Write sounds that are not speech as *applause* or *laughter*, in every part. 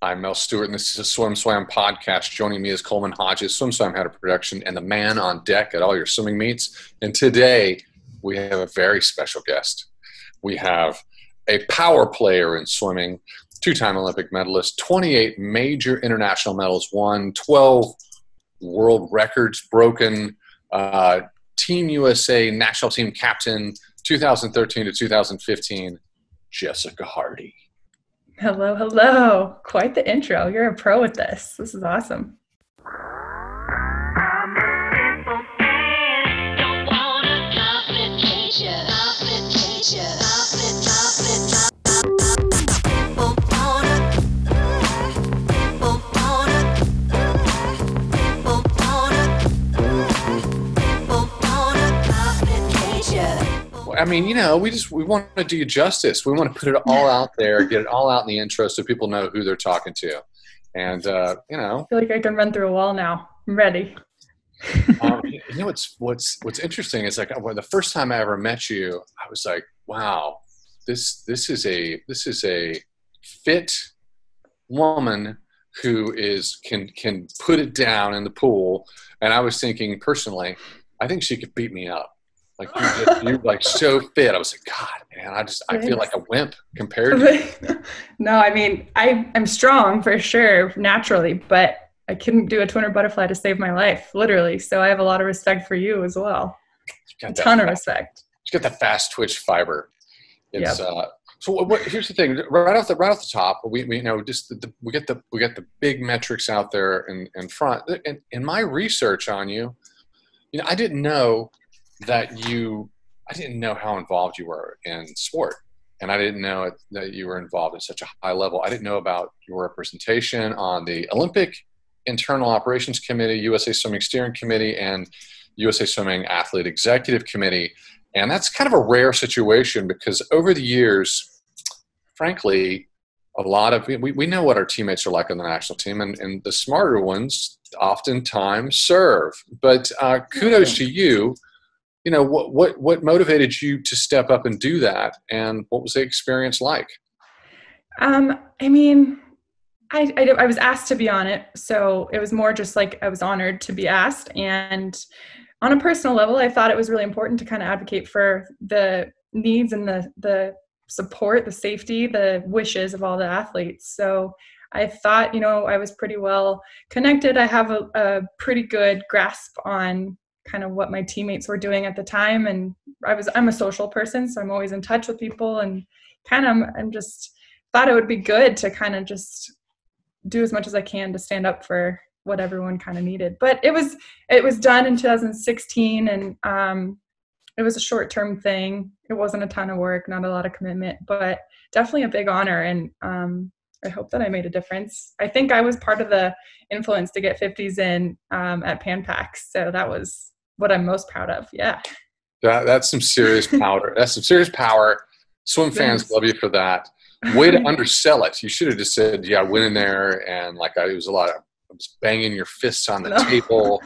I'm Mel Stewart, and this is a SwimSwam podcast. Joining me is Coleman Hodges, SwimSwam head of production, and the man on deck at all your swimming meets. And today we have a very special guest. We have a power player in swimming, two time Olympic medalist, 28 major international medals won, 12 world records broken, uh, Team USA national team captain 2013 to 2015, Jessica Hardy. Hello, hello. Quite the intro. You're a pro with this. This is awesome. I mean, you know, we just we want to do you justice. We want to put it all out there, get it all out in the intro, so people know who they're talking to. And uh, you know, I feel like I can run through a wall now. I'm ready. *laughs* um, you know what's what's what's interesting is like when the first time I ever met you, I was like, wow, this this is a this is a fit woman who is can can put it down in the pool. And I was thinking personally, I think she could beat me up. Like you just, you're like so fit. I was like, God, man, I just I feel like a wimp compared to *laughs* No, I mean, I I'm strong for sure, naturally, but I couldn't do a 200 butterfly to save my life, literally. So I have a lot of respect for you as well. A ton of respect. You got the fast twitch fiber. It's yep. uh so what, here's the thing right off the right off the top we, we you know just the, the, we get the we get the big metrics out there in, in front in, in my research on you you know i didn't know that you I didn't know how involved you were in sport. And I didn't know that you were involved at such a high level. I didn't know about your representation on the Olympic Internal Operations Committee, USA Swimming Steering Committee, and USA Swimming Athlete Executive Committee. And that's kind of a rare situation because over the years, frankly, a lot of we, we know what our teammates are like on the national team, and, and the smarter ones oftentimes serve. But uh, kudos to you you know what what what motivated you to step up and do that? And what was the experience like? Um i mean I, I, I was asked to be on it so it was more just like i was honored to be asked. And on a personal level i thought it was really important to kind of advocate for the needs and the the support the safety the wishes of all the athletes. So i thought you know i was pretty well connected. I have a, a pretty good grasp on kind of what my teammates were doing at the time. And i was i'm a social person so i'm always in touch with people and kind of i'm just thought it would be good to kind of just do as much as i can to stand up for what everyone kind of needed. But it was it was done in 2016 and um it was a short term thing. It wasn't a ton of work not a lot of commitment but definitely a big honor. And um I hope that I made a difference. I think I was part of the influence to get 50s in um, at Pan Pacs, so that was what I'm most proud of. Yeah. That, that's some serious *laughs* power. that's some serious power. Swim fans Thanks. love you for that. Way to *laughs* undersell it. You should have just said, "Yeah, I went in there and like I, it was a lot of I was banging your fists on the no. *laughs* table."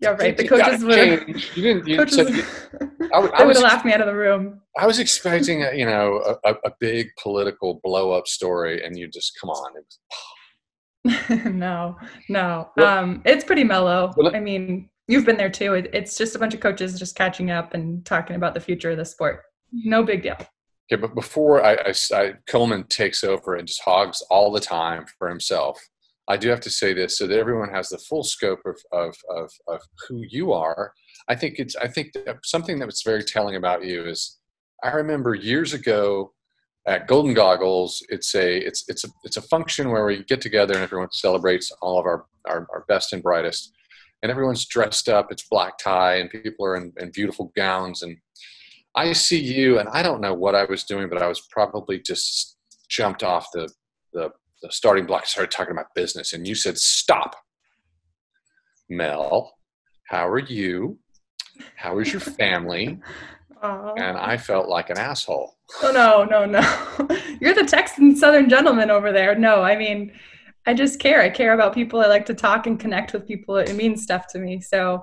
Yeah, right. The coaches would. You didn't. You coaches, said, I, I would have laughed me out of the room. I was expecting, a, you know, a, a big political blow up story, and you just come on. Was, no, no. Um, it's pretty mellow. Well, I mean, you've been there too. it's just a bunch of coaches just catching up and talking about the future of the sport. No big deal. Okay, but before I, I, I, Coleman takes over and just hogs all the time for himself, I do have to say this so that everyone has the full scope of, of, of, of who you are. I think it's I think something that was very telling about you is I remember years ago at Golden Goggles, it's a it's it's a it's a function where we get together and everyone celebrates all of our, our, our best and brightest and everyone's dressed up. It's black tie, and people are in, in beautiful gowns. And I see you, and I don't know what I was doing, but I was probably just jumped off the the, the starting block. Started talking about business, and you said, "Stop, Mel. How are you? How is your family?" *laughs* And I felt like an asshole. Oh no, no, no! *laughs* You're the Texan Southern gentleman over there. No, I mean I just care. I care about people. I like to talk and connect with people. It means stuff to me. So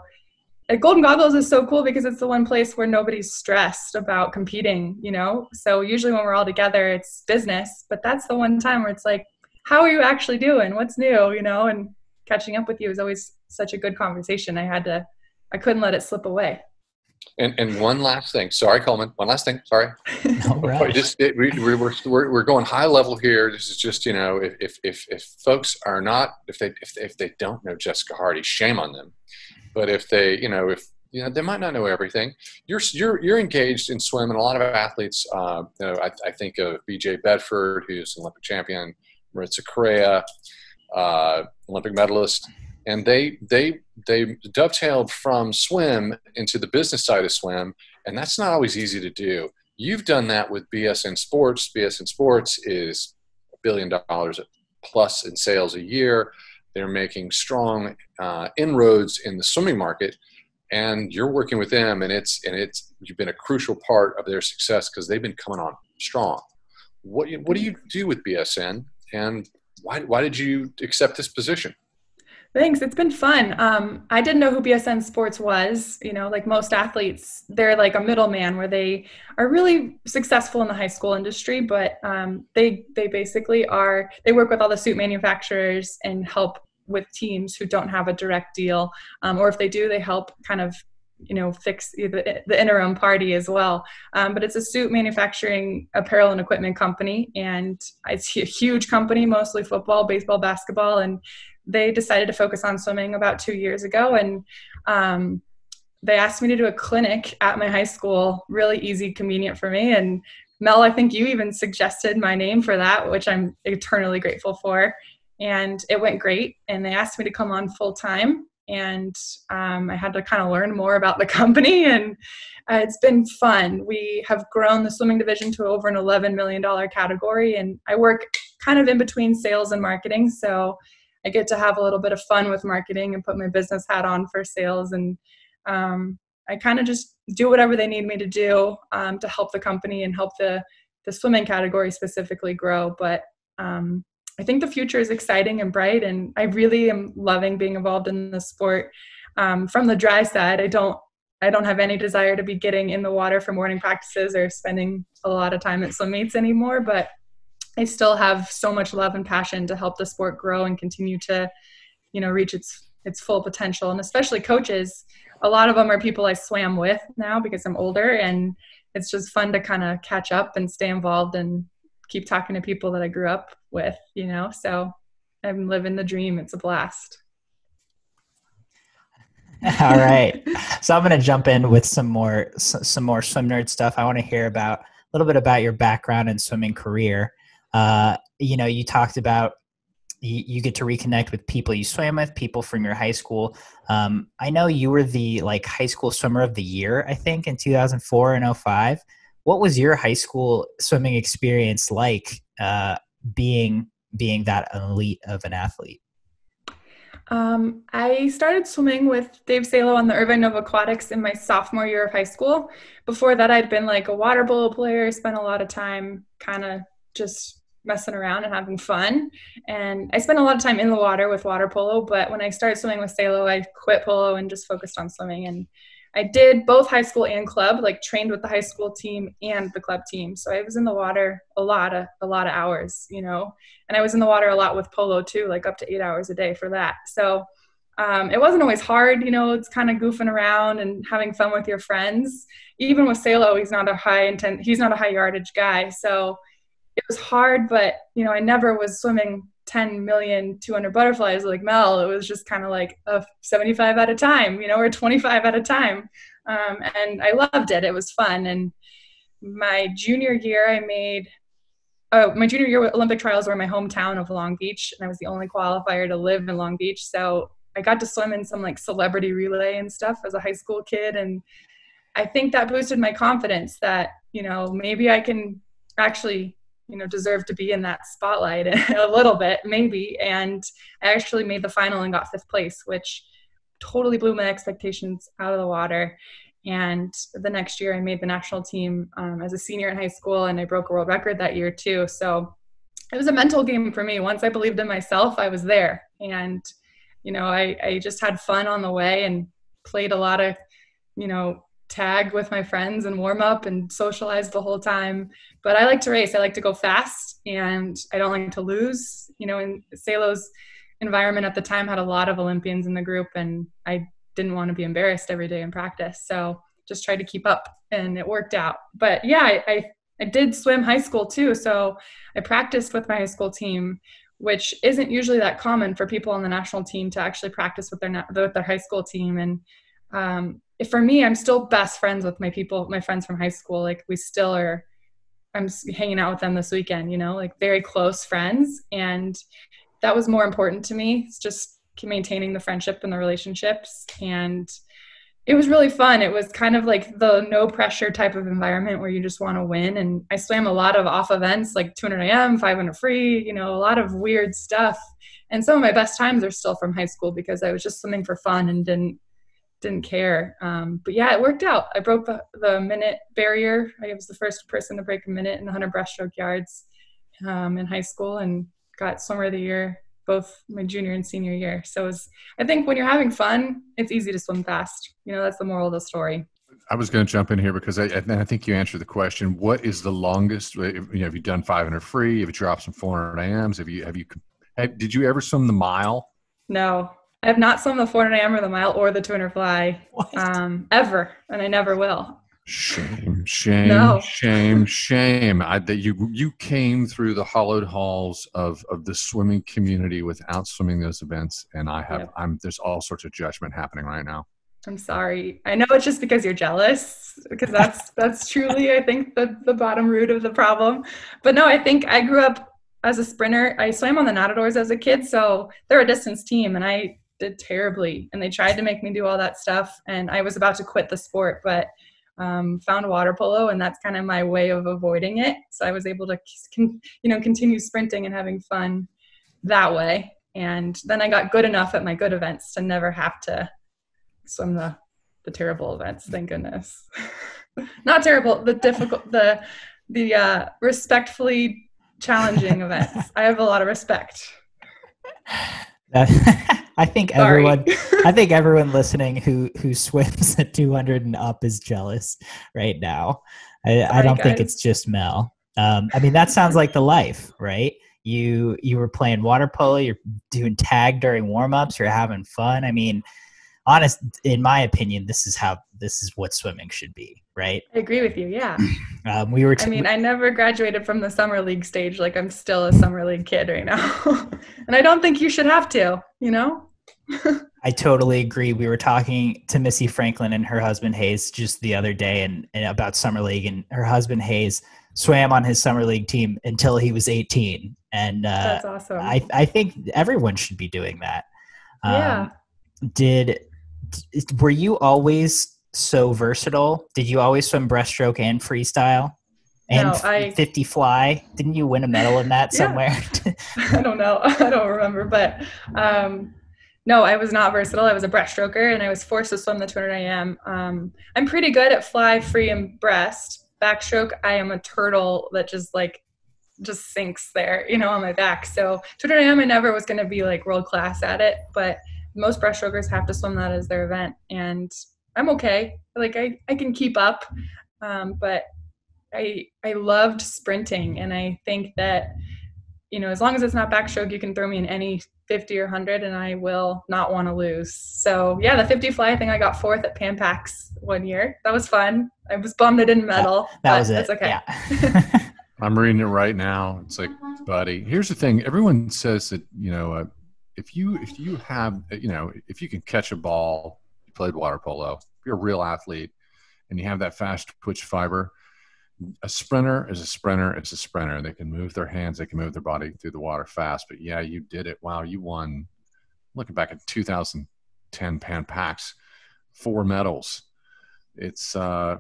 Golden Goggles is so cool because it's the one place where nobody's stressed about competing, you know? So usually when we're all together, it's business, but that's the one time where it's like, how are you actually doing? What's new? You know, and catching up with you is always such a good conversation. I had to, I couldn't let it slip away. And, and one last thing. Sorry, Coleman. One last thing. Sorry. *laughs* right. just, it, we, we're, we're, we're going high level here. This is just, you know, if, if, if folks are not, if they, if, if they don't know Jessica Hardy, shame on them. But if they, you know, if, you know, they might not know everything. You're, you're, you're engaged in swim and a lot of athletes, uh, you know, I, I think of BJ Bedford, who's an Olympic champion, Maritza Correia, uh, Olympic medalist and they they they dovetailed from swim into the business side of swim and that's not always easy to do. You've done that with bsn sports. Bsn sports is a billion dollars plus in sales a year. They're making strong uh, inroads in the swimming market and you're working with them and it's and it's you've been a crucial part of their success because they've been coming on strong. What what do you do with bsn and why, why did you accept this position Thanks. It's been fun. Um, I didn't know who BSN Sports was. You know, like most athletes, they're like a middleman where they are really successful in the high school industry, but um, they they basically are. They work with all the suit manufacturers and help with teams who don't have a direct deal, um, or if they do, they help kind of you know fix the, the interim party as well um, but it's a suit manufacturing apparel and equipment company and it's a huge company mostly football baseball basketball and they decided to focus on swimming about two years ago and um, they asked me to do a clinic at my high school really easy convenient for me and mel i think you even suggested my name for that which i'm eternally grateful for and it went great and they asked me to come on full time and um, i had to kind of learn more about the *laughs* company and uh, it's been fun. We have grown the swimming division to over an 11 million dollar category and i work kind of in between sales and marketing so I get to have a little bit of fun with marketing and put my business hat on for sales. And um, I kind of just do whatever they need me to do um, to help the company and help the, the swimming category specifically grow. But um, I think the future is exciting and bright, and I really am loving being involved in the sport. Um, from the dry side, I don't I don't have any desire to be getting in the water for morning practices or spending a lot of time at swim meets anymore. But I still have so much love and passion to help the sport grow and continue to, you know, reach its its full potential. And especially coaches, a lot of them are people I swam with now because I'm older, and it's just fun to kind of catch up and stay involved and keep talking to people that I grew up with. You know, so I'm living the dream. It's a blast. *laughs* All right. So I'm going to jump in with some more some more swim nerd stuff. I want to hear about a little bit about your background and swimming career. Uh, you know, you talked about you, you, get to reconnect with people you swam with, people from your high school. Um, I know you were the like high school swimmer of the year, I think, in 2004 and 05. What was your high school swimming experience like? Uh, being being that elite of an athlete. Um, I started swimming with Dave Salo on the Irvine Nova Aquatics in my sophomore year of high school. Before that, I'd been like a water polo player, spent a lot of time kind of just messing around and having fun. And I spent a lot of time in the water with water polo, but when I started swimming with Salo, I quit polo and just focused on swimming. And I did both high school and club, like trained with the high school team and the club team. So I was in the water a lot of a lot of hours, you know. And I was in the water a lot with polo too, like up to eight hours a day for that. So um, it wasn't always hard, you know. It's kind of goofing around and having fun with your friends. Even with Salo, he's not a high intent. He's not a high yardage guy, so it was hard, but you know, I never was swimming 10 million 200 butterflies like Mel. It was just kind of like a 75 at a time, you know, or 25 at a time. Um, and I loved it. It was fun. And my junior year, I made uh, my junior year Olympic trials were in my hometown of Long Beach, and I was the only qualifier to live in Long Beach. So I got to swim in some like celebrity relay and stuff as a high school kid, and I think that boosted my confidence that you know maybe I can actually you know deserve to be in that spotlight *laughs* a little bit maybe. And i actually made the final and got fifth place which totally blew my expectations out of the water. And the next year i made the national team um, as a senior in high school and i broke a world record that year too. So it was a mental game for me. Once i believed in myself i was there. And you know i, I just had fun on the way and played a lot of you know tag with my friends and warm up and socialize the whole time. But I like to race. I like to go fast and I don't like to lose. You know, in Salo's environment at the time had a lot of Olympians in the group and I didn't want to be embarrassed every day in practice. So just tried to keep up and it worked out. But yeah, I, I, I did swim high school too. So I practiced with my high school team, which isn't usually that common for people on the national team to actually practice with their with their high school team. And um, for me, I'm still best friends with my people, my friends from high school. Like we still are. I'm hanging out with them this weekend. You know, like very close friends, and that was more important to me. It's just maintaining the friendship and the relationships and it was really fun. It was kind of like the no pressure type of environment where you just want to win. And I swam a lot of off events like 200 AM, 500 free, you know, a lot of weird stuff. And some of my best times are still from high school because I was just swimming for fun and didn't didn't care. Um, but yeah, it worked out. I broke the, the minute barrier. I was the first person to break a minute in the 100 breaststroke yards um, in high school and got swimmer of the year both my junior and senior year. So it was, I think when you're having fun, it's easy to swim fast. You know, that's the moral of the story. I was going to jump in here because I, I think you answered the question. What is the longest? You know, have you done 500 free? Have you dropped some 400 AMs? Have you have you have, did you ever swim the mile? No, I have not swum the 400 AM or the mile or the 200 fly um, ever, and I never will. Shame, shame, no. shame, shame. I, that you you came through the hollowed halls of of the swimming community without swimming those events, and I have. Yep. I'm there's all sorts of judgment happening right now. I'm sorry. I know it's just because you're jealous, because that's *laughs* that's truly I think the the bottom root of the problem. But no, I think I grew up as a sprinter. I swam on the Nadadores as a kid, so they're a distance team, and I did terribly. And they tried to make me do all that stuff, and I was about to quit the sport, but um, found water polo, and that's kind of my way of avoiding it. So I was able to, con- you know, continue sprinting and having fun that way. And then I got good enough at my good events to never have to swim the the terrible events. Thank goodness. *laughs* Not terrible, the difficult, the the uh, respectfully challenging events. *laughs* I have a lot of respect. *laughs* I think Sorry. everyone I think *laughs* everyone listening who who swims at 200 and up is jealous right now. I, Sorry, I don't guys. think it's just Mel. Um, I mean that sounds like the life, right? You you were playing water polo, you're doing tag during warm-ups, you're having fun. I mean, honest in my opinion, this is how this is what swimming should be, right? I agree with you. Yeah. *clears throat* Um, we were. T- I mean, I never graduated from the summer league stage. Like I'm still a summer league kid right now, *laughs* and I don't think you should have to. You know. *laughs* I totally agree. We were talking to Missy Franklin and her husband Hayes just the other day, and, and about summer league, and her husband Hayes swam on his summer league team until he was 18, and uh, that's awesome. I I think everyone should be doing that. Um, yeah. Did were you always so versatile? Did you always swim breaststroke and freestyle? And no, I, 50 fly? Didn't you win a medal in that *laughs* somewhere? *laughs* *laughs* I don't know. I don't remember, but um, no, I was not versatile. I was a breaststroker and I was forced to swim the 200 AM. Um, I'm pretty good at fly, free, and breast. Backstroke, I am a turtle that just like just sinks there, you know, on my back. So 200 AM, I never was going to be like world class at it, but most breaststrokers have to swim that as their event and i'm okay. Like i, I can keep up um, but i i loved sprinting and i think that you know as long as it's not backstroke you can throw me in any 50 or 100 and i will not want to lose. So yeah the 50 fly i think i got fourth at pan pacs one year. That was fun. I was bummed i didn't medal that, that was it. That's okay. Yeah. *laughs* i'm reading it right now. It's like buddy here's the thing. Everyone says that you know uh, if you if you have you know if you can catch a ball, you played water polo, you're a real athlete, and you have that fast twitch fiber. A sprinter is a sprinter is a sprinter. They can move their hands, they can move their body through the water fast. But yeah, you did it. Wow, you won. Looking back at 2010 Pan Pacs, four medals. It's uh,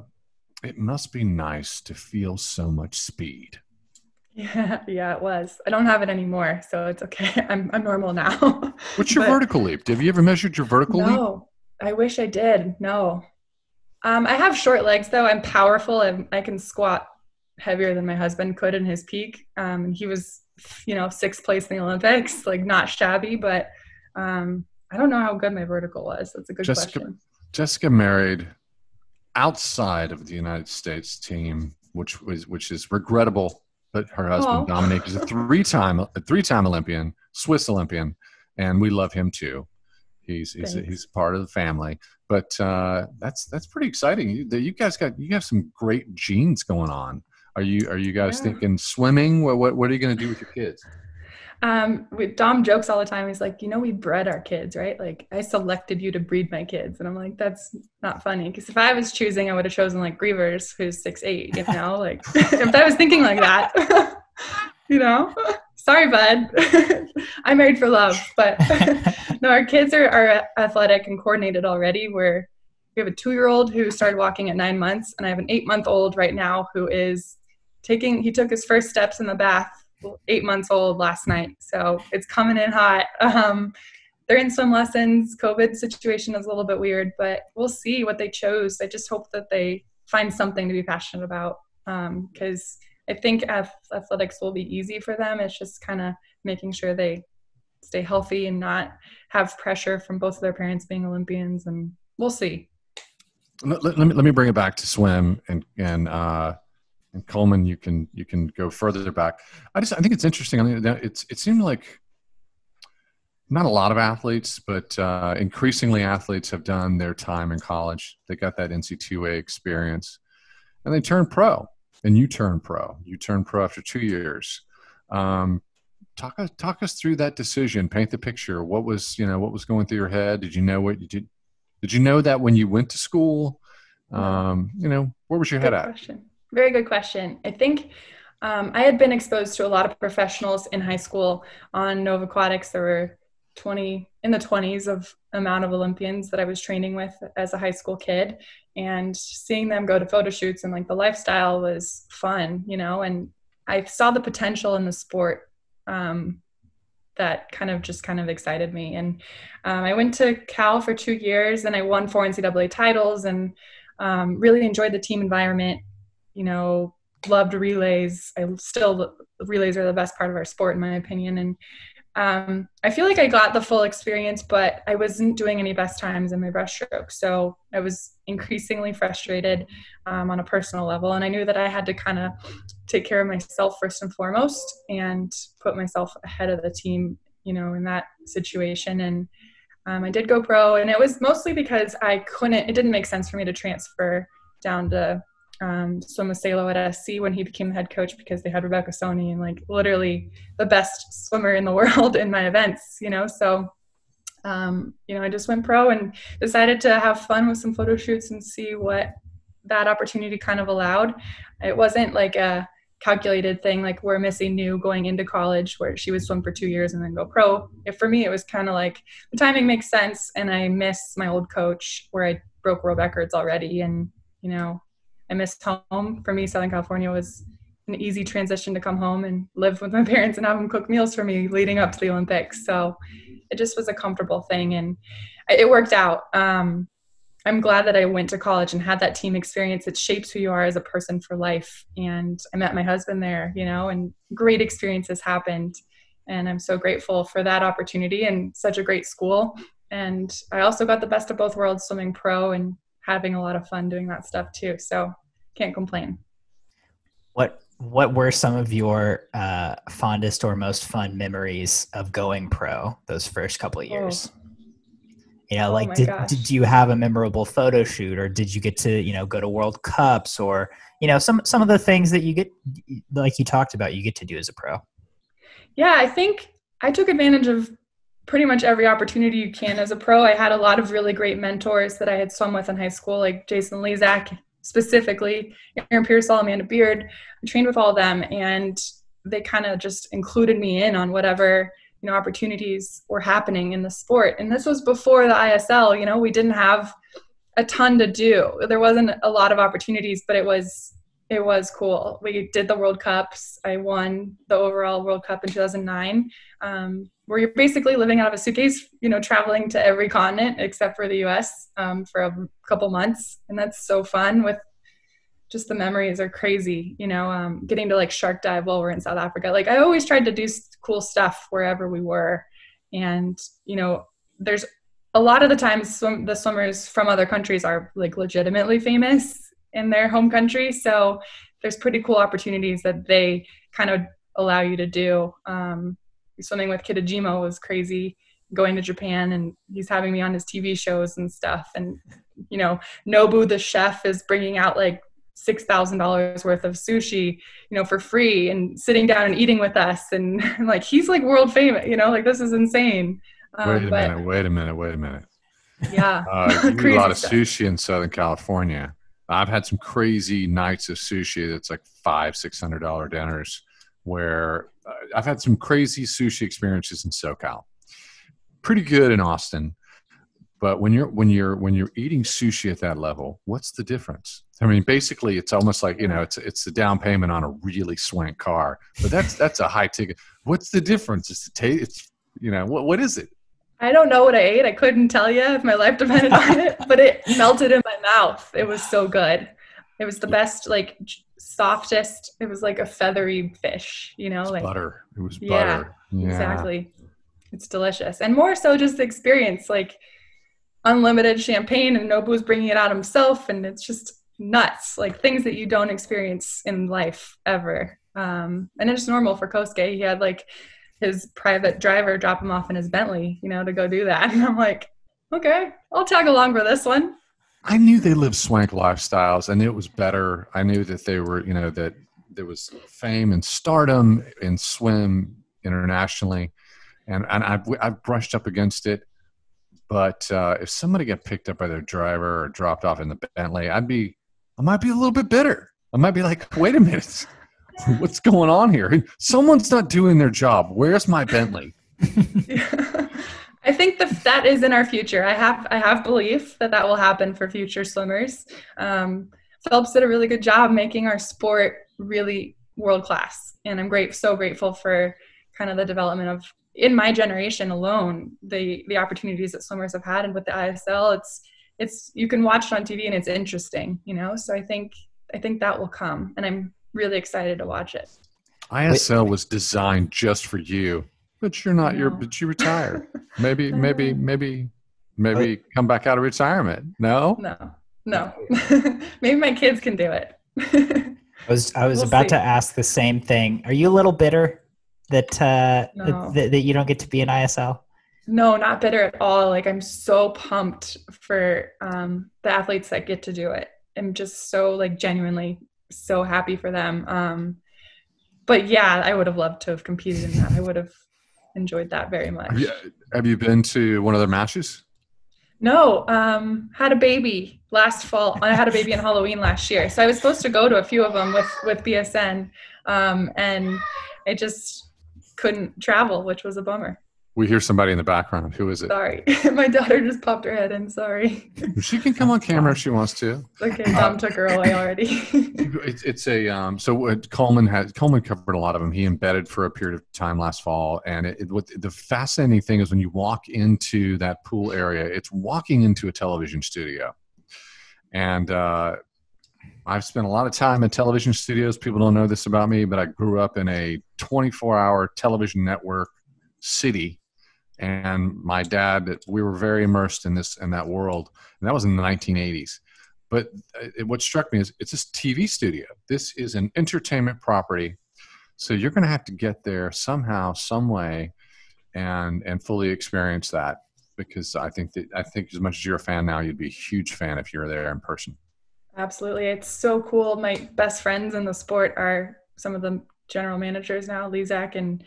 it must be nice to feel so much speed. *laughs* Yeah, yeah, it was. I don't have it anymore, so it's okay. *laughs* I'm I'm normal now. What's your *laughs* but, vertical leap? Have you ever measured your vertical no, leap? No, I wish I did. No, um, I have short legs though. I'm powerful. I'm, I can squat heavier than my husband could in his peak. Um, he was, you know, sixth place in the Olympics. Like not shabby, but um, I don't know how good my vertical was. That's a good Jessica, question. Jessica married outside of the United States team, which was which is regrettable. But her husband oh. Dominik is a three-time a three-time Olympian, Swiss Olympian, and we love him too. He's he's he's part of the family. But uh, that's that's pretty exciting. You, you, guys got you have some great genes going on. Are you are you guys yeah. thinking swimming? What, what what are you going to do with your kids? Um, Dom jokes all the time. He's like, you know, we bred our kids, right? Like, I selected you to breed my kids, and I'm like, that's not funny. Because if I was choosing, I would have chosen like Grevers, who's six eight. You know, like *laughs* if I was thinking like that, *laughs* you know. Sorry, bud. *laughs* I'm married for love, but *laughs* no, our kids are, are athletic and coordinated already. We're, we have a two year old who started walking at nine months, and I have an eight month old right now who is taking. He took his first steps in the bath eight months old last night. So it's coming in hot. Um, they're in swim lessons. COVID situation is a little bit weird, but we'll see what they chose. I just hope that they find something to be passionate about because um, I think athletics will be easy for them. It's just kind of making sure they stay healthy and not have pressure from both of their parents being Olympians, and we'll see. Let, let, let me let me bring it back to swim and and uh, and Coleman, you can you can go further back. I just I think it's interesting. I mean, it's it seemed like not a lot of athletes, but uh, increasingly athletes have done their time in college. They got that NCAA experience, and they turn pro. And you turn pro. You turn pro after two years. Um, talk us talk us through that decision. Paint the picture. What was you know what was going through your head? Did you know what you did? Did you know that when you went to school? Um, you know, where was your Good head question. at? Very good question. I think um, I had been exposed to a lot of professionals in high school on Nova Aquatics. There were 20 in the 20s of amount of Olympians that I was training with as a high school kid, and seeing them go to photo shoots and like the lifestyle was fun, you know. And I saw the potential in the sport um, that kind of just kind of excited me. And um, I went to Cal for two years, and I won four NCAA titles, and um, really enjoyed the team environment you know, loved relays. I still relays are the best part of our sport, in my opinion. And um, I feel like I got the full experience, but I wasn't doing any best times in my breaststroke. So I was increasingly frustrated um, on a personal level. And I knew that I had to kind of take care of myself first and foremost and put myself ahead of the team, you know, in that situation. And um, I did go pro, and it was mostly because I couldn't, it didn't make sense for me to transfer down to um, Salo at SC when he became head coach because they had Rebecca Soni and like literally the best swimmer in the *laughs* world in my events, you know. So, um, you know, I just went pro and decided to have fun with some photo shoots and see what that opportunity kind of allowed. It wasn't like a calculated thing like where Missy knew going into college where she would swim for two years and then go pro. If for me, it was kind of like the timing makes sense and I miss my old coach where I broke world records already and you know I missed home. For me, Southern California was an easy transition to come home and live with my *laughs* parents and have them cook meals for me leading up to the Olympics. So it just was a comfortable thing and it worked out. Um, I'm glad that I went to college and had that team experience. It shapes who you are as a person for life. And I met my husband there, you know, and great experiences happened. And I'm so grateful for that opportunity and such a great school. And I also got the best of both worlds swimming pro and having a lot of fun doing that stuff too. So can't complain. What what were some of your uh, fondest or most fun memories of going pro those first couple of years? Oh. You know, oh like did, did you have a memorable photo shoot or did you get to, you know, go to World Cups or, you know, some some of the things that you get like you talked about you get to do as a pro? Yeah, I think I took advantage of pretty much every opportunity you can as a pro. I had a lot of really great mentors that I had swum with in high school, like Jason Lezak specifically, Aaron Peirsol, Amanda Beard. I trained with all of them, and they kind of just included me in on whatever you know opportunities were happening in the sport. And this was before the ISL. You know, we didn't have a ton to do. There wasn't a lot of opportunities, but it was it was cool. We did the World Cups. I won the overall World Cup in 2009, um, where you're basically living out of a suitcase, you know, traveling to every continent except for the U.S. Um, for a couple months, and that's so fun. With just the memories are crazy, you know. Um, getting to like shark dive while we're in South Africa. Like I always tried to do cool stuff wherever we were, and you know, there's a lot of the times swim, the swimmers from other countries are like legitimately famous in their home country so there's pretty cool opportunities that they kind of allow you to do um, swimming with Kitajima was crazy going to Japan and he's having me on his TV shows and stuff and you know Nobu the chef is bringing out like six thousand dollars worth of sushi, you know, for free, and sitting down and eating with us, and *laughs* like he's like world famous, you know, like this is insane. Um, wait a but, minute! Wait a minute! Wait a minute! Yeah, uh, *laughs* you eat a lot of stuff. sushi in Southern California. I've had some crazy nights of sushi that's like five, six hundred dollar dinners. Where uh, I've had some crazy sushi experiences in SoCal. Pretty good in Austin, but when you're when you're when you're eating sushi at that level, what's the difference? I mean, basically, it's almost like you know, it's it's the down payment on a really swank car, but that's that's a high ticket. What's the difference? It's the taste. It's you know, what what is it? I don't know what I ate. I couldn't tell you if my life depended on it, but it melted in my mouth. It was so good. It was the *laughs* best, like softest. It was like a feathery fish, you know, like butter. It was butter. Yeah, yeah, exactly. It's delicious, and more so just the experience, like unlimited champagne, and Nobu's bringing it out himself, and it's just nuts, like things that you don't experience in life ever. Um, and it's normal for Kosuke. He had like his private driver drop him off in his Bentley, you know, to go do that. *laughs* And I'm like, okay, I'll tag along for this one. I knew they lived swank lifestyles. I knew it was better. I knew that they were, you know, that there was fame and stardom in swim internationally. And, and I've, I've brushed up against it. But uh, if somebody got picked up by their driver or dropped off in the Bentley, I'd be I might be a little bit bitter. I might be like, wait a minute, *laughs* what's going on here? Someone's not doing their job. Where's my Bentley? *laughs* I think that that is in our future. I have I have belief that that will happen for future swimmers. Um, Phelps did a really good job making our sport really world class, and I'm great so grateful for kind of the development of in my generation alone the the opportunities that swimmers have had, and with the ISL, it's it's you can watch it on TV and it's interesting, you know. So I think I think that will come, and I'm really excited to watch it. ISL was designed just for you, but you're not. You're but you retired. *laughs* maybe maybe maybe maybe come back out of retirement. No, no, no. *laughs* maybe my kids can do it. I was I was we'll about see. to ask the same thing. Are you a little bitter that uh, no. that, that you don't get to be an ISL? No, not bitter at all. Like I'm so pumped for um, the athletes that get to do it. I'm just so like genuinely so happy for them. Um, but yeah, I would have loved to have competed in that. I would have enjoyed that very much. Have you, have you been to one of their matches? No, um, had a baby last fall. I had a baby in Halloween last year, so I was supposed to go to a few of them with with BSN, um, and I just couldn't travel, which was a bummer. We hear somebody in the background. Who is it? Sorry, *laughs* my daughter just popped her head in. Sorry. She can come on *laughs* camera if she wants to. Okay, Dom uh, took her away already. *laughs* it's, it's a um, so Coleman had Coleman covered a lot of them. He embedded for a period of time last fall, and it, it, what the fascinating thing is when you walk into that pool area, it's walking into a television studio, and uh, I've spent a lot of time in television studios. People don't know this about me, but I grew up in a 24-hour television network city and my dad we were very immersed in this in that world. And that was in the 1980s but it, uh, what struck me is it's a tv studio. This is an entertainment property. So you're going to have to get there somehow some way and and fully experience that. Because i think that i think as much as you're a fan now you'd be a huge fan if you were there in person. Absolutely. It's so cool. My best friends in the sport are some of the general managers now Lezak and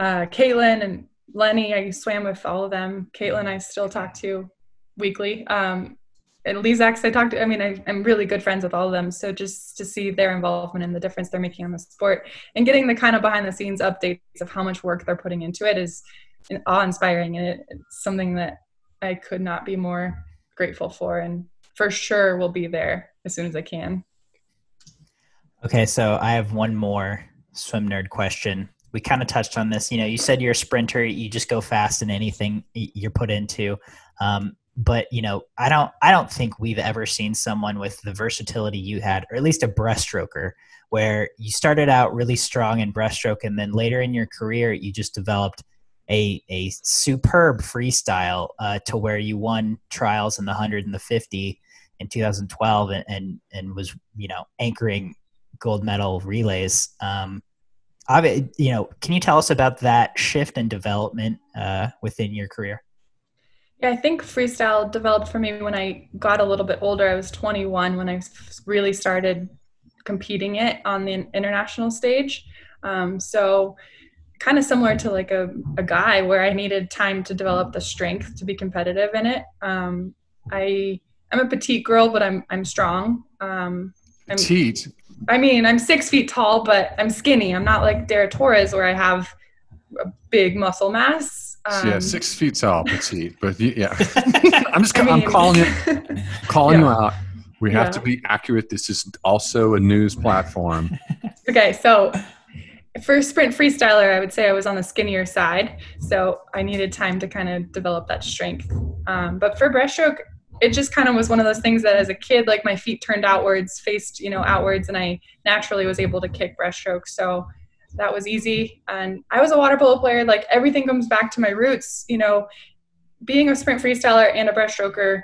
uh, Caitlin and Lenny, I swam with all of them. Caitlin, I still talk to weekly. Um, and Lezak's, I talked to, I mean, I, am really good friends with all of them. So just to see their involvement and the difference they're making on the sport and getting the kind of behind the scenes updates of how much work they're putting into it is awe inspiring. And it, it's something that I could not be more grateful for. And for sure will be there as soon as I can. Okay. So I have one more swim nerd question we kind of touched on this. You know, you said you're a sprinter, you just go fast in anything you're put into. Um, but you know, I don't, I don't think we've ever seen someone with the versatility you had, or at least a breaststroker, where you started out really strong in breaststroke, and then later in your career, you just developed a a superb freestyle uh, to where you won trials in the 100 and the 50 in 2012 and and, and was you know anchoring gold medal relays um, you know can you tell us about that shift and development uh, within your career yeah i think freestyle developed for me when i got a little bit older i was 21 when i really started competing it on the international stage um, so kind of similar to like a, a guy where I needed time to develop the strength to be competitive in it. Um, I I'm a petite girl, but I'm I'm strong. Um, I'm, petite. I mean, I'm six feet tall, but I'm skinny. I'm not like Dara Torres where I have a big muscle mass. Um, yeah, six feet tall, petite. But yeah, *laughs* *laughs* I'm just I mean, I'm calling you *laughs* calling yeah. you out. We have yeah. to be accurate. This is also a news platform. okay, so for sprint freestyler, I would say I was on the skinnier side, so I needed time to kind of develop that strength. Um, but for breaststroke, it just kind of was one of those things that as a kid, like my feet turned outwards, faced you know outwards, and I naturally was able to kick breaststroke. So that was easy. And I was a water polo player. Like everything comes back to my roots. You know, being a sprint freestyler and a breaststroker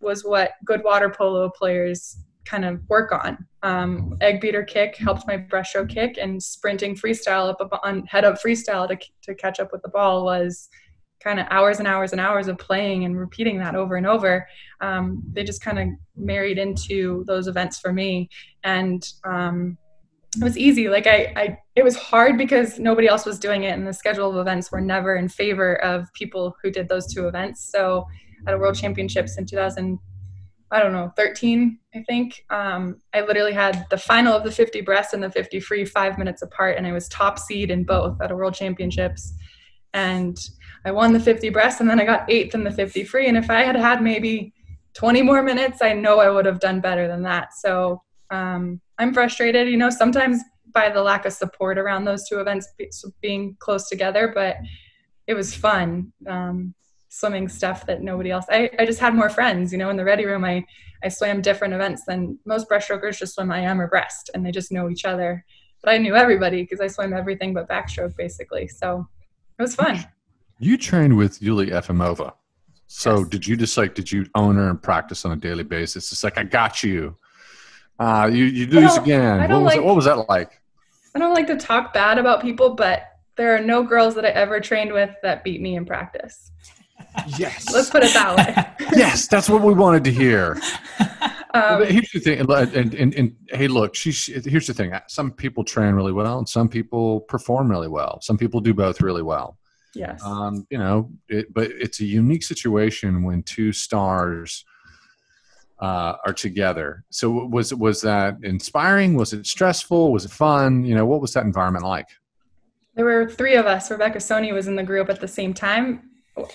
was what good water polo players kind of work on. Um, egg beater kick helped my breaststroke kick, and sprinting freestyle up on head up freestyle to to catch up with the ball was kind of hours and hours and hours of playing and repeating that over and over. Um, they just kind of married into those events for me, and um, it was easy. Like I, I, it was hard because nobody else was doing it, and the schedule of events were never in favor of people who did those two events. So at a World Championships in 2000 I don't know, 13, I think. Um, I literally had the final of the 50 breast and the 50 free five minutes apart, and I was top seed in both at a world championships. And I won the 50 breast, and then I got eighth in the 50 free. And if I had had maybe 20 more minutes, I know I would have done better than that. So um, I'm frustrated, you know, sometimes by the lack of support around those two events being close together, but it was fun. Um, swimming stuff that nobody else I, I just had more friends you know in the ready room i i swam different events than most breaststrokers just swim im or breast and they just know each other but i knew everybody because i swam everything but backstroke basically so it was fun you trained with Yulia Efimova so yes. did you just like did you own her and practice on a daily basis it's like i got you uh you, you do this again what was, like, what was that like i don't like to talk bad about people but there are no girls that I ever trained with that beat me in practice. Yes. Let's put it that way. *laughs* yes, that's what we wanted to hear. Um, here's the thing, and, and, and, hey, look, she's here's the thing. Some people train really well, and some people perform really well. Some people do both really well. Yes. Um, you know, it, but it's a unique situation when two stars uh, are together. So was was that inspiring? Was it stressful? Was it fun? You know, what was that environment like? There were three of us. Rebecca Soni was in the group at the same time,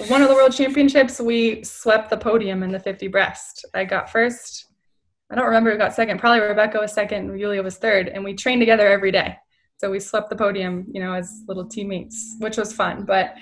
one of the world championships, we swept the podium in the 50 breast. I got first. I don't remember who got second. Probably Rebecca was second, Julia was third, and we trained together every day. So we swept the podium, you know, as little teammates, which was fun. But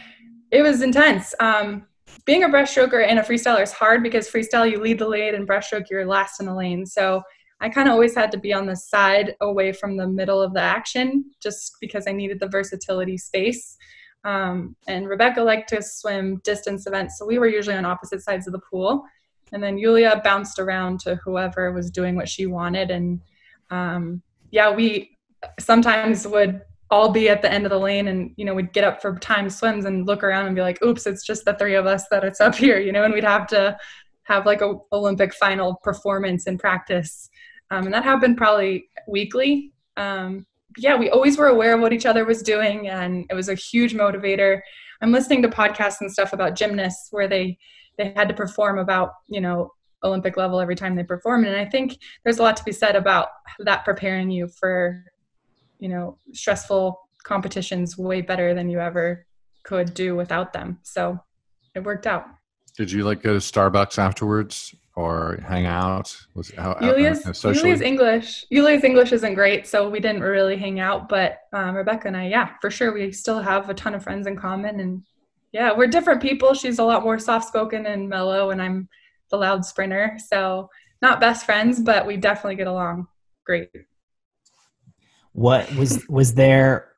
it was intense. Um, being a breaststroker and a freestyler is hard because freestyle you lead the lane and breaststroke you're last in the lane. So I kind of always had to be on the side away from the middle of the action just because I needed the versatility space. Um, and Rebecca liked to swim distance events, so we were usually on opposite sides of the pool. And then Yulia bounced around to whoever was doing what she wanted. And um, yeah, we sometimes would all be at the end of the lane and you know we'd get up for time swims and look around and be like oops it's just the three of us that it's up here you know and we'd have to have like a olympic final performance in practice. Um, and that happened probably weekly. Um, yeah, we always were aware of what each other was doing, and it was a huge motivator. I'm listening to podcasts and stuff about gymnasts where they they had to perform about you know Olympic level every time they perform, and I think there's a lot to be said about that preparing you for you know stressful competitions way better than you ever could do without them. So it worked out. Did you like go to Starbucks afterwards or hang out? Was how, Yulia's, uh, Yulia's English. Yulia's English isn't great, so we didn't really hang out. But um, Rebecca and I, yeah, for sure, we still have a ton of friends in common, and yeah, we're different people. She's a lot more soft spoken and mellow, and I'm the loud sprinter. So not best friends, but we definitely get along great. What was was there?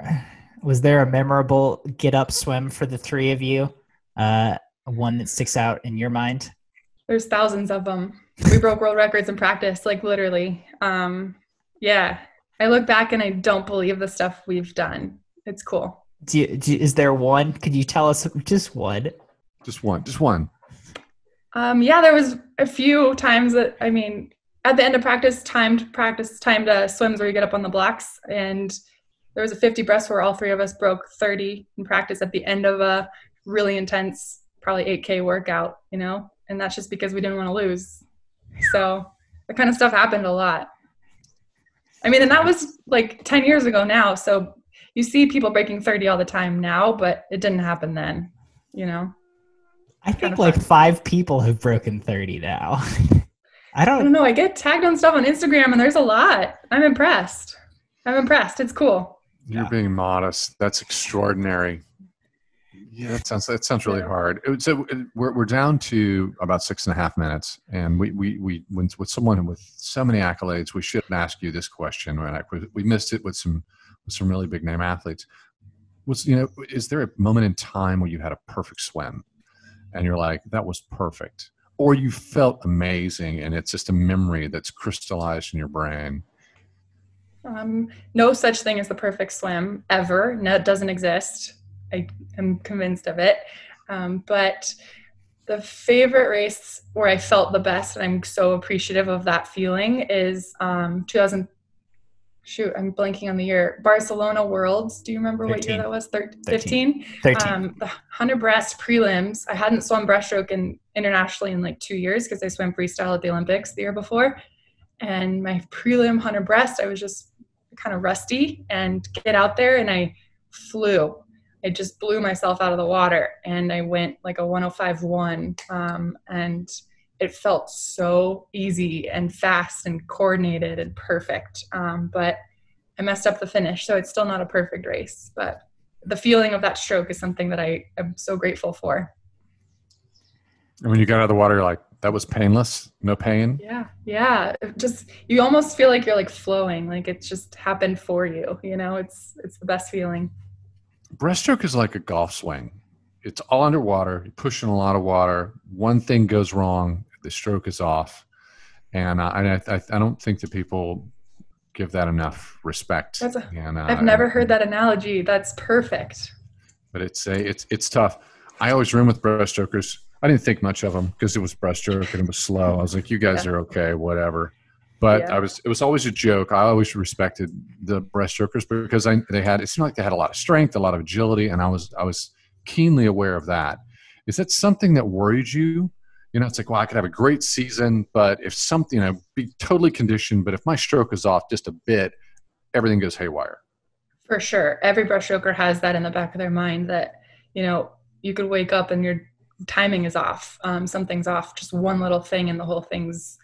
was there a memorable get up swim for the three of you? Uh, one that sticks out in your mind? There's thousands of them. We broke world records in practice, like literally. Um, yeah, I look back and I don't believe the stuff we've done. It's cool. Do you, do, is there one? Could you tell us just one? Just one. Just one. Um, yeah, there was a few times that I mean, at the end of practice, timed practice, timed uh, swims where you get up on the blocks, and there was a 50 breast where all three of us broke 30 in practice at the end of a really intense, probably 8K workout. You know, and that's just because we didn't want to lose. So that kind of stuff happened a lot. I mean, and that was like 10 years ago now. So you see people breaking 30 all the time now, but it didn't happen then, you know? I think like five people have broken 30 now. *laughs* I don't, I don't know. I get tagged on stuff on Instagram and there's a lot. I'm impressed. I'm impressed. It's cool. You're yeah. being modest. That's extraordinary. Yeah, that sounds that sounds really hard. So uh, we're we're down to about six and a half minutes, and we we we when, with someone with so many accolades, we should ask you this question. When I, we missed it with some with some really big name athletes. Was you know, is there a moment in time where you had a perfect swim, and you're like, that was perfect, or you felt amazing, and it's just a memory that's crystallized in your brain? Um, no such thing as the perfect swim ever. No, it doesn't exist I am convinced of it. Um, but the favorite race where I felt the best, and I'm so appreciative of that feeling, is um, 2000. Shoot, I'm blanking on the year. Barcelona Worlds. Do you remember 13. what year that was? Thir- 15? 13. Um, the 100 breast prelims. I hadn't swum breaststroke in, internationally in like two years because I swam freestyle at the Olympics the year before. And my prelim 100 breast, I was just kind of rusty and get out there and I flew I just blew myself out of the water and I went like a 105.1 um, and it felt so easy and fast and coordinated and perfect. Um, but I messed up the finish, so it's still not a perfect race. But the feeling of that stroke is something that I am so grateful for. And when you got out of the water, you're like, that was painless, no pain. Yeah, yeah. It just you almost feel like you're like flowing, like it just happened for you. You know, it's it's the best feeling breaststroke is like a golf swing. It's all underwater. You're pushing a lot of water. One thing goes wrong, the stroke is off, and uh, I, I, I don't think that people give that enough respect. A, and, uh, I've never heard that analogy. That's perfect. But it's a, it's it's tough. I always room with breaststrokers. I didn't think much of them because it was breaststroke and it was slow. I was like, you guys yeah. are okay, whatever but yeah. I was it was always a joke. I always respected the breaststrokers because I they had it seemed like they had a lot of strength, a lot of agility, and I was I was keenly aware of that. Is that something that worried you? You know, it's like, well, I could have a great season, but if something, you know, be totally conditioned, but if my stroke is off just a bit, everything goes haywire. For sure. Every breaststroker has that in the back of their mind that, you know, you could wake up and your timing is off. Um, something's off, just one little thing, and the whole thing's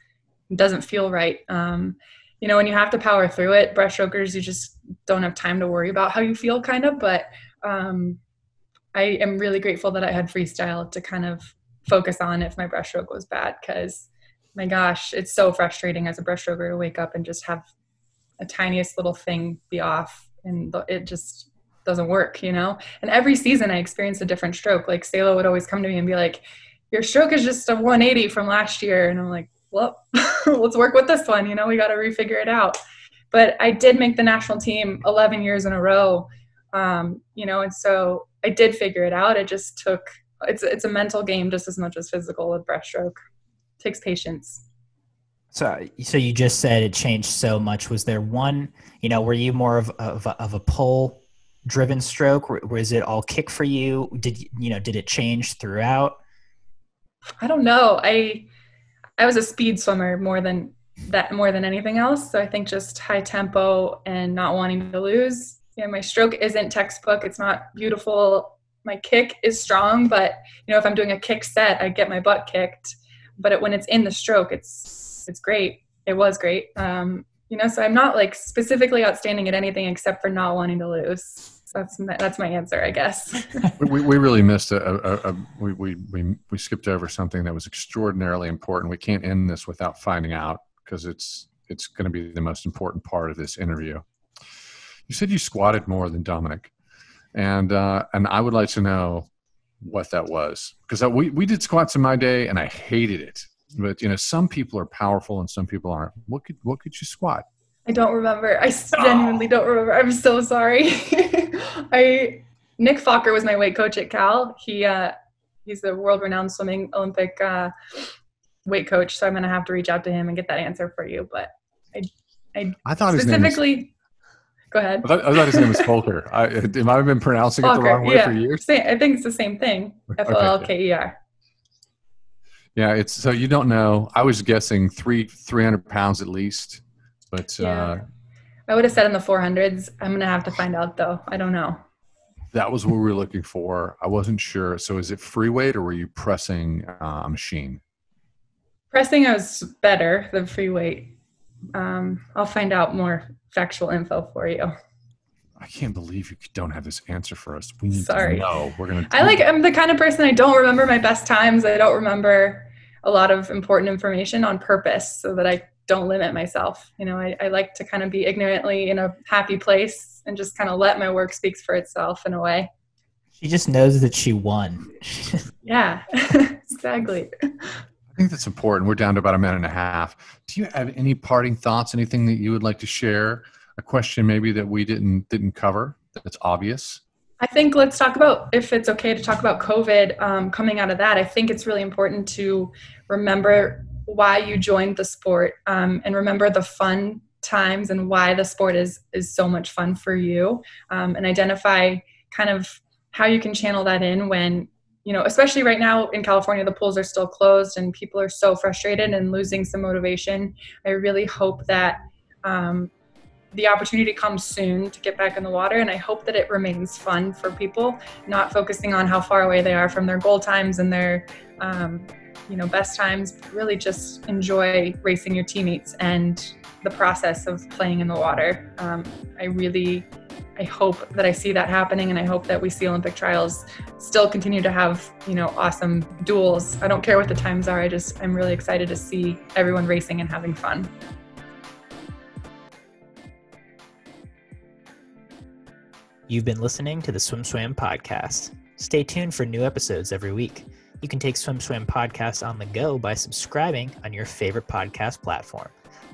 doesn't feel right. Um, you know, when you have to power through it, breaststrokers, you just don't have time to worry about how you feel, kind of. But um, I am really grateful that I had freestyle to kind of focus on if my breaststroke was bad, because my gosh, it's so frustrating as a breaststroker to wake up and just have a tiniest little thing be off, and it just doesn't work, you know. And every season, I experience a different stroke. Like Salo would always come to me and be like, "Your stroke is just a 180 from last year," and I'm like, well, *laughs* let's work with this one. You know, we got to refigure it out. But I did make the national team 11 years in a row. Um, you know, and so I did figure it out. It just took, it's, it's a mental game just as much as physical with breaststroke. It takes patience. So, so you just said it changed so much. Was there one, you know, were you more of, of, of a pull driven stroke? Was it all kick for you? Did you know, did it change throughout? I don't know. I, I was a speed swimmer more than that more than anything else. So I think just high tempo and not wanting to lose. Yeah, my stroke isn't textbook. It's not beautiful. My kick is strong, but you know, if I'm doing a kick set, I get my butt kicked. But it, when it's in the stroke, it's it's great. It was great. Um, you know, so I'm not like specifically outstanding at anything except for not wanting to lose that's my, that's my answer, I guess. *laughs* we, we really missed a, a, a, we, we, we, we skipped over something that was extraordinarily important. We can't end this without finding out because it's, it's going to be the most important part of this interview. You said you squatted more than Dominik. and uh, and I would like to know what that was because we we did squats in my day and I hated it. But you know, some people are powerful and some people aren't. What could what could you squat? I don't remember. I genuinely don't remember. I'm so sorry. *laughs* I Nick Fokker was my weight coach at Cal. He uh, he's the world renowned swimming Olympic uh, weight coach. So I'm gonna have to reach out to him and get that answer for you. But I I, I thought specifically. His name was, go ahead. I thought, I thought his name was Folker. *laughs* I, have I been pronouncing it the wrong way yeah. for years? Same, I think it's the same thing. *laughs* F O L K E R. Yeah, it's so you don't know. I was guessing three three hundred pounds at least, but yeah. uh, I would have said in the four hundreds. I'm gonna have to find out though. I don't know. That was what we were looking for. I wasn't sure. So is it free weight or were you pressing uh, a machine? Pressing I was better than free weight. Um, I'll find out more factual info for you. I can't believe you don't have this answer for us. We need Sorry. to know. We're gonna. I like. I'm the kind of person I don't remember my best times. I don't remember a lot of important information on purpose, so that I don't limit myself. You know, I, I like to kind of be ignorantly in a happy place and just kind of let my work speaks for itself in a way. She just knows that she won. *laughs* yeah, *laughs* exactly. I think that's important. We're down to about a minute and a half. Do you have any parting thoughts? Anything that you would like to share? A question maybe that we didn't didn't cover that's obvious. I think let's talk about if it's okay to talk about COVID um, coming out of that. I think it's really important to remember why you joined the sport um, and remember the fun times and why the sport is is so much fun for you um, and identify kind of how you can channel that in when you know especially right now in california the pools are still closed and people are so frustrated and losing some motivation. I really hope that um, the opportunity comes soon to get back in the water and i hope that it remains fun for people not focusing on how far away they are from their goal times and their um, you know best times really just enjoy racing your teammates and the process of playing in the water. Um, i really i hope that i see that happening and i hope that we see olympic trials still continue to have you know awesome duels i don't care what the times are i just i'm really excited to see everyone racing and having fun You've been listening to the SwimSwam podcast. Stay tuned for new episodes every week. You can take SwimSwam podcast on the go by subscribing on your favorite podcast platform.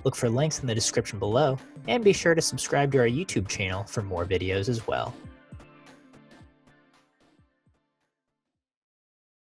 Look for links in the description below, and be sure to subscribe to our YouTube channel for more videos as well.